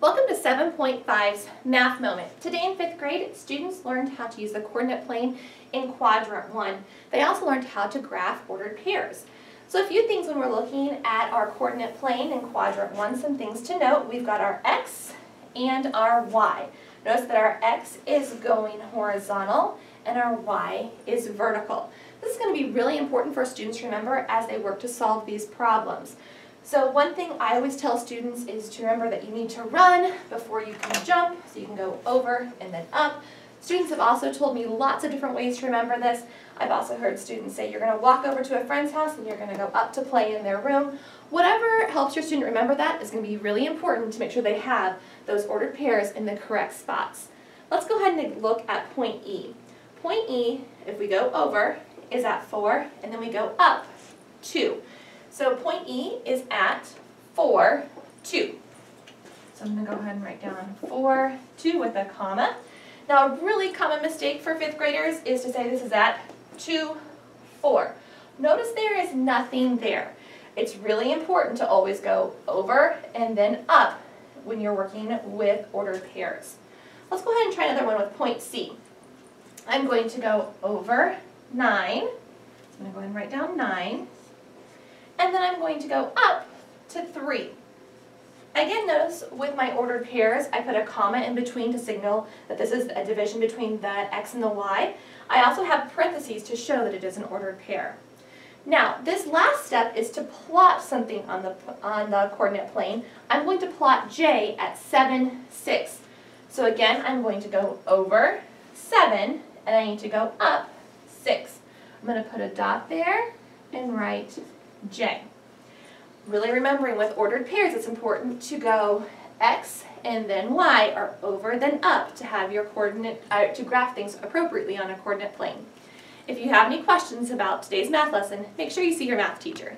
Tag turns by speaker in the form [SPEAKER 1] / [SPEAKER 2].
[SPEAKER 1] Welcome to 7.5's Math Moment. Today in 5th grade, students learned how to use the coordinate plane in quadrant 1. They also learned how to graph ordered pairs. So a few things when we're looking at our coordinate plane in quadrant 1, some things to note. We've got our x and our y. Notice that our x is going horizontal and our y is vertical. This is going to be really important for students to remember as they work to solve these problems. So one thing I always tell students is to remember that you need to run before you can jump, so you can go over and then up. Students have also told me lots of different ways to remember this. I've also heard students say you're going to walk over to a friend's house and you're going to go up to play in their room. Whatever helps your student remember that is going to be really important to make sure they have those ordered pairs in the correct spots. Let's go ahead and look at point E. Point E, if we go over, is at 4, and then we go up 2. So point E is at 4, 2. So I'm going to go ahead and write down 4, 2 with a comma. Now a really common mistake for 5th graders is to say this is at 2, 4. Notice there is nothing there. It's really important to always go over and then up when you're working with ordered pairs. Let's go ahead and try another one with point C. I'm going to go over 9. So I'm going to go ahead and write down 9. And then I'm going to go up to 3. Again, notice with my ordered pairs, I put a comma in between to signal that this is a division between the x and the y. I also have parentheses to show that it is an ordered pair. Now, this last step is to plot something on the, on the coordinate plane. I'm going to plot j at 7, 6. So again, I'm going to go over 7, and I need to go up 6. I'm going to put a dot there and write j. Really remembering with ordered pairs, it's important to go x and then y, or over then up, to have your coordinate, uh, to graph things appropriately on a coordinate plane. If you have any questions about today's math lesson, make sure you see your math teacher.